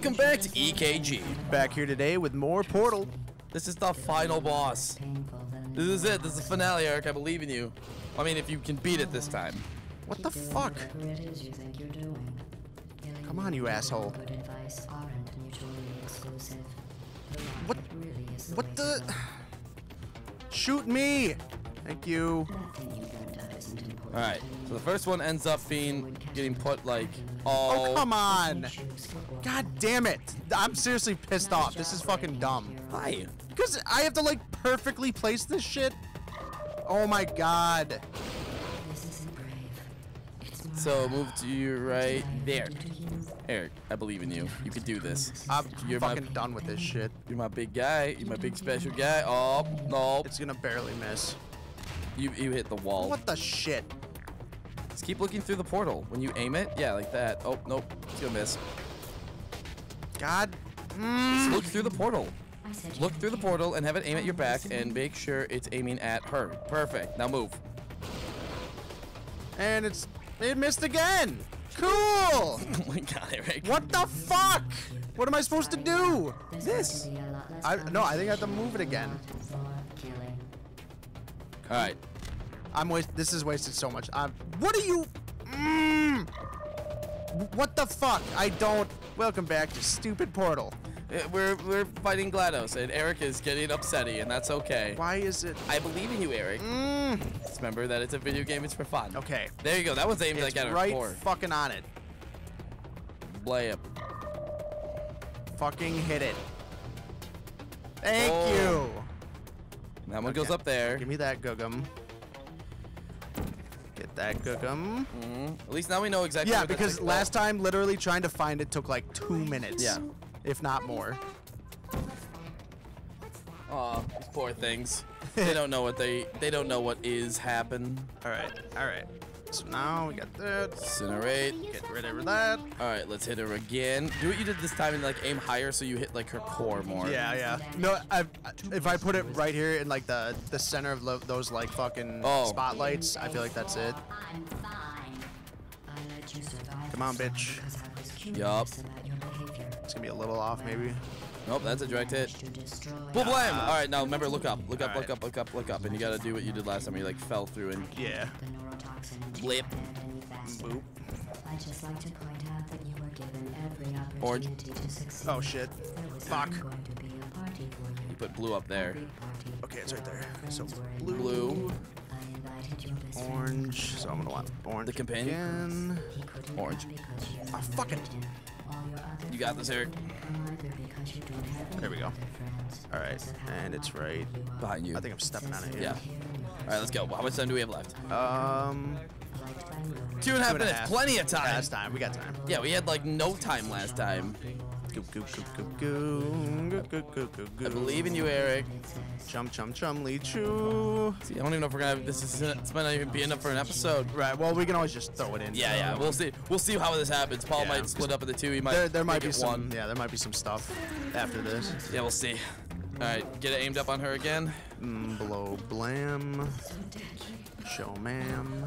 Welcome back to EKG. Back here today with more Portal. This is the final boss. This is it. This is the finale, Eric. I believe in you. I mean, if you can beat it this time. What the fuck? Come on, you asshole. What? What the? Shoot me! Thank you. Alright, so the first one ends up being getting put like all. Oh, come on! God damn it! I'm seriously pissed off. This is fucking dumb. Hi. Because I have to like perfectly place this shit. Oh my god. So move to your right there. Eric, I believe in you. You can do this. I'm You're my- fucking done with this shit. You're my big guy. You're my big special guy. Oh, no. It's gonna barely miss. You, you hit the wall. What the shit? Just keep looking through the portal. When you aim it, yeah, like that. Oh, nope. It's gonna miss. God. Just look mm. through the portal. Look through the portal and have it aim at your back and make sure it's aiming at her. Perfect. Now move. And it's it missed again. Cool. Oh my god, Eric. What the fuck? What am I supposed to do? This. I no, I think I have to move it again. Alright. I'm waste. This is wasted so much. I'm. What are you? Mm. What the fuck? I don't. Welcome back to stupid Portal. Uh, We're, we're fighting GLaDOS and Eric is getting upsetty and that's okay. Why is it? I believe in you, Eric. Mm. Just remember that it's a video game, it's for fun. Okay. There you go. That was aimed It's like at her right fucking on it. Blam. Fucking hit it. Thank Oh. you. That one goes up there. Give me that Gugum. Get that Gugum. Mhm. At least now we know exactly Yeah, because last time, literally trying to find it took like two minutes. Yeah. If not more. Aw, these poor things. they don't know what they they don't know what is happen. All right. All right. So now we got that. Incinerate. Get rid of that. All right, let's hit her again. Do what you did this time and like aim higher so you hit like her core more. Yeah, yeah. No, I, if I put it right here in like the the center of lo- those like fucking Oh. spotlights, I feel like that's it. Come on, bitch. Yup. It's gonna be a little off, maybe. Nope, that's a direct hit. Boom, blam. Ah. All right, now remember, look up, look up, look up, look up, look up, and you gotta do what you did last time. where You like fell through and Yeah. blip. Boop. I'd just like to point out that you were given every Orange. opportunity to succeed. Oh shit. Fuck. even going to be a party for you. You put blue up there. Okay, it's right there. So blue. Blue. I invited your best friend. Orange. So I'm gonna want orange. The companion? Again. Orange. come because you ah, Fuck it. invited him. All your other You got this, Eric. couldn't come either because you don't have There we go. All right, because of how and it's right. Behind you. I think I'm stepping on it. Yeah. Yeah. All right, let's go. How much time do we have left? Um. Liked by rumors. Two and a half two and a minutes. half. Plenty of time. Last time. We got time. Yeah, we had like no time last time. I believe in you, Eric. Chum chum chum Lee Choo. See, I don't even know if we're gonna have this. Is this might not even be enough for an episode. Right. Well, we can always just throw it in. Yeah, so. yeah. We'll see. We'll see how this happens. Paul yeah, might split up into two. He might. There, there might be some. One. Yeah, there might be some stuff after this. Yeah, we'll see. All right, get it aimed up on her again. Mm, blow blam. Show ma'am.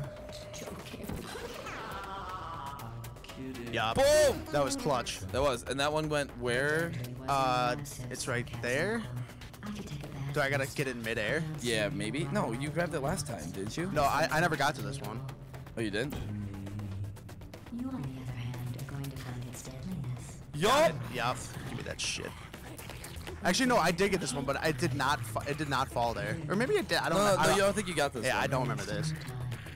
Yup. Boom! That was clutch. That was, and that one went where? Uh, it's right there. I could take advantage Do I gotta get it in midair? Yeah, maybe. No, you grabbed it last time, didn't you? No, I, I never got to this one. Oh, you didn't. You, on the other hand, are going to find its deadliness. Yup. Yup. Give me that shit. Actually, no, I did get this one, but I did not. It did not fall there. Or maybe it did. I don't No, know. no, I don't, you don't think you got this. yeah, I don't remember this.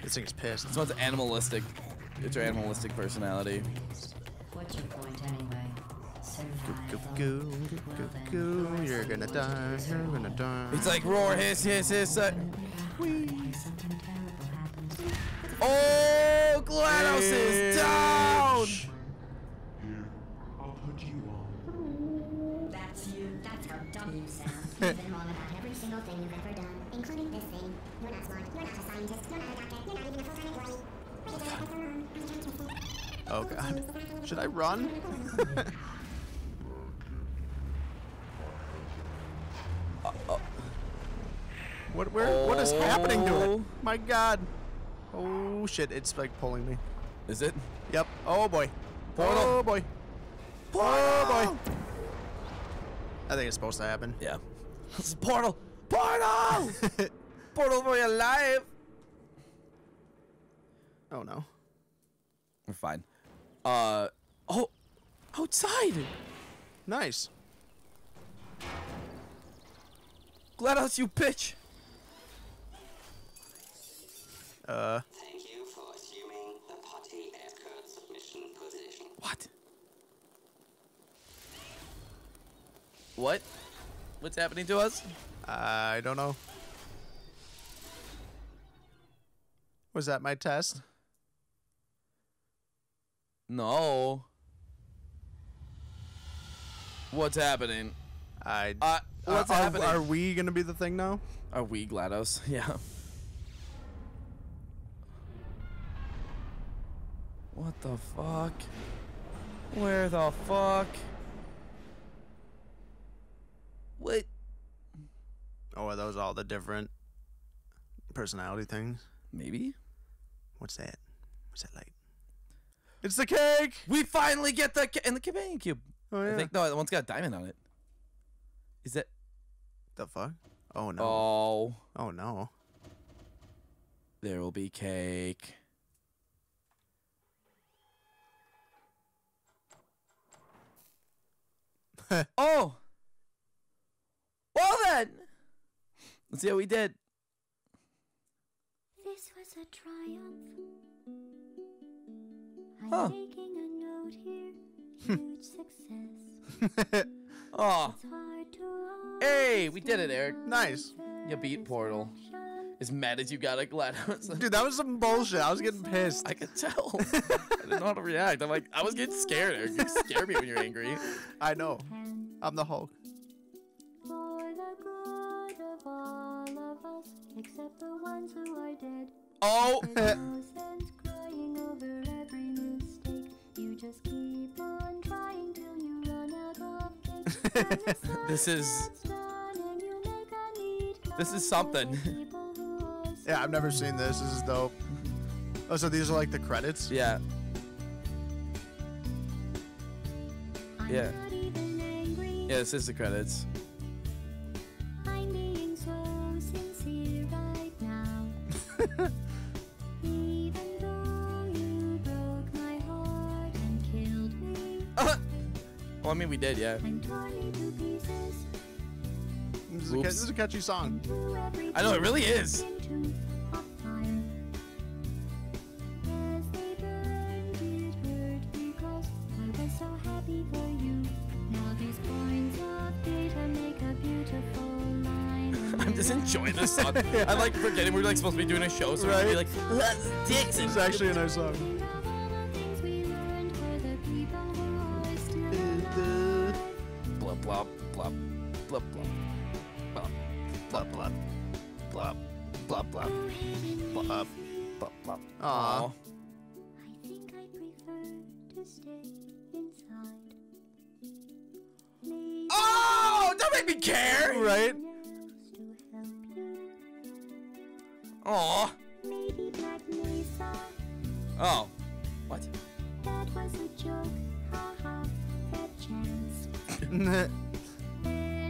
This thing is pissed. This one's animalistic. It's your animalistic personality. What's your point anyway? Goo, Survival. goo, goo, Well then, goo, the rest You're gonna die. You're gonna die. It's like roar, hiss, hiss, hiss. Uh, If something terrible happens, oh, GLaDOS is down. Here, I'll put you on. That's you. That's how dumb you sound. You've been wrong about every single thing you've ever done, including this thing. You're not smart. You're not a scientist. You're not a doctor. You're not even a full-time employee. But you did it. That's so wrong. I was trying to fix it. Oh god. Should I run? Uh, uh. what where what is happening to Oh. it? My god. Oh shit, it's like pulling me. Is it? Yep. Oh boy. Portal. Oh boy. Oh boy. I think it's supposed to happen. Yeah. This is Portal. Portal! Portal for your life. Oh no. We're fine. Uh, oh, outside. Nice. GLaDOS, you bitch. Uh, Thank you for assuming the party escort submission position. What? What? What's happening to us? I don't know. Was that my test? No. What's happening? I. Uh, what's are, happening? Are we gonna be the thing now? Are we GLaDOS? Yeah. What the fuck? Where the fuck? What? Oh, are those all the different personality things? Maybe? What's that? What's that light? It's the cake. We finally get the ca- and the companion cube. Oh yeah. I think no, the one's got a diamond on it. Is that? the fuck? Oh no. Oh, Oh no. there will be cake. oh. Well then, let's see how we did. This was a triumph. I'm Huh. making a note here. Huge success. Oh, It's hard to hey, we did it, Eric. nice. You beat Portal. As mad as you got at GLaDOS. Dude, that was some bullshit. I was getting pissed. I could tell. I didn't know how to react. I'm like, I was getting scared, Eric. You scare me when you're angry. I know. I'm the Hulk. For the good of all of us, except the ones who are dead. Oh, just keep on trying till you run out of faith. When the sun This is- sets down and you make a neat This is something. of people who are Yeah, I've never seen this. This is dope. Oh, so these are like the credits? yeah. I'm Yeah. not even angry. Yeah, this is the credits. Well, I mean, we did, yeah. This is, a, this is a catchy song. I know, it really is. I'm just enjoying this song. yeah. I like forgetting we're like supposed to be doing a show, so right? we're like, let's like, dicks. It's actually a nice song. Blah blah blah blah blah blah blah blah blah blah blah Go ahead and blah leave blah me. blah. Aw. Aw. I think I prefer to stay inside. Maybe Oh, don't make me care. Right? someone else to help you. Aw. Maybe Black Mesa. Oh. What? That was a joke. Ha ha. That chance.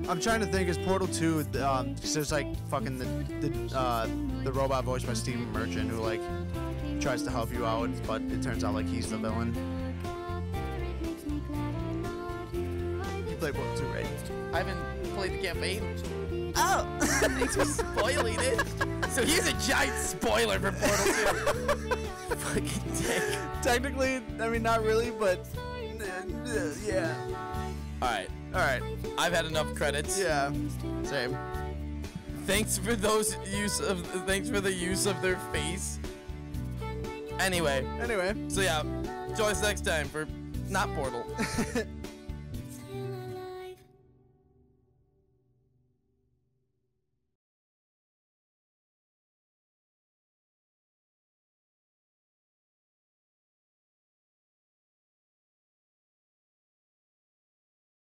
I'm trying to think. Is Portal 2? Um, 'cause there's like fucking the the uh, the robot voiced by Stephen Merchant who like tries to help you out, but it turns out like he's the villain. You played Portal 2, right? I haven't played the campaign. Oh, thanks for spoiling it. So here's a giant spoiler for Portal 2. Fucking dick. Technically, I mean not really, but yeah. All right, All right. I've had enough credits. Yeah. Same. Thanks for those use of. Thanks for the use of their face. Anyway, Anyway. so yeah, join us next time for not Portal.